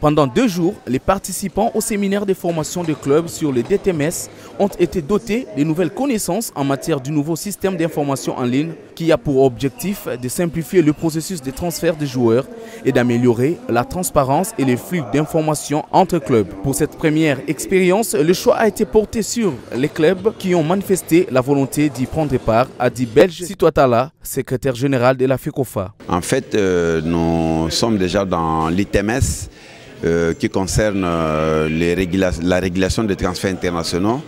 Pendant deux jours, les participants au séminaire de formation de clubs sur le DTMS ont été dotés de nouvelles connaissances en matière du nouveau système d'information en ligne qui a pour objectif de simplifier le processus de transfert des joueurs et d'améliorer la transparence et les flux d'informations entre clubs. Pour cette première expérience, le choix a été porté sur les clubs qui ont manifesté la volonté d'y prendre part, a dit Belge Sitoatala, secrétaire général de la FECOFA. En fait, euh, nous sommes déjà dans l'ITMS euh, qui concerne euh, la régulation des transferts internationaux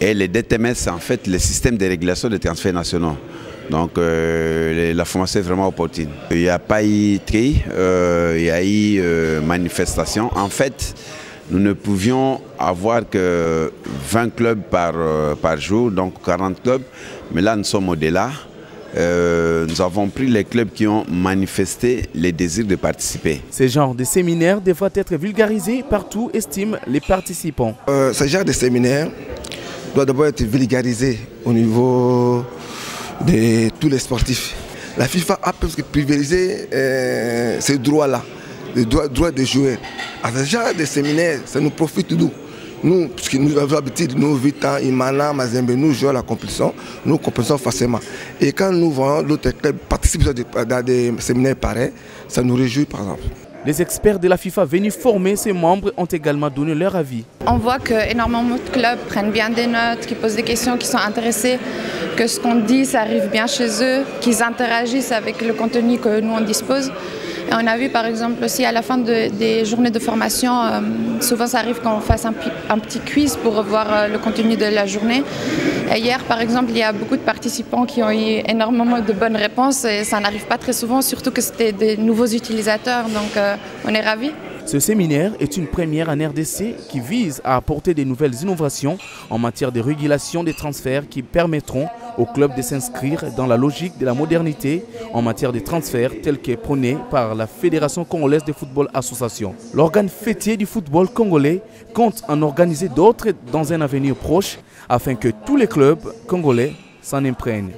et les DTMS, en fait, le système de régulation des transferts nationaux. Donc la formation est vraiment opportune. Il n'y a pas eu tri, il y a eu manifestation. En fait, nous ne pouvions avoir que 20 clubs par, par jour, donc 40 clubs, mais là nous sommes au-delà. Euh, nous avons pris les clubs qui ont manifesté les désirs de participer. Ce genre de séminaire devrait être vulgarisé partout, estiment les participants. Euh, ce genre de séminaire doit d'abord être vulgarisé au niveau de tous les sportifs. La FIFA a presque privilégié euh, ces droits-là, les droits, droits des joueurs. À ce genre de séminaire, ça nous profite nous. Nous, puisque nous avons l'habitude, nous, Vita, Imana, Mazembe, nous jouons la compétition, nous compétissons facilement. Et quand nous voyons l'autre club participer à des séminaires pareils, ça nous réjouit par exemple. Les experts de la FIFA venus former ses membres ont également donné leur avis. On voit qu'énormément de clubs prennent bien des notes, qui posent des questions, qui sont intéressés, que ce qu'on dit, ça arrive bien chez eux, qu'ils interagissent avec le contenu que nous on dispose on a vu par exemple aussi à la fin des journées de formation, euh, souvent ça arrive qu'on fasse un, petit quiz pour revoir euh, le contenu de la journée. hier par exemple, il y a beaucoup de participants qui ont eu énormément de bonnes réponses et ça n'arrive pas très souvent, surtout que c'était des nouveaux utilisateurs, donc euh, on est ravis. Ce séminaire est une première en RDC qui vise à apporter des nouvelles innovations en matière de régulation des transferts qui permettront au club de s'inscrire dans la logique de la modernité en matière de transferts tel qu'est prôné par la Fédération congolaise de football association. L'organe fêtier du football congolais compte en organiser d'autres dans un avenir proche afin que tous les clubs congolais s'en imprègnent.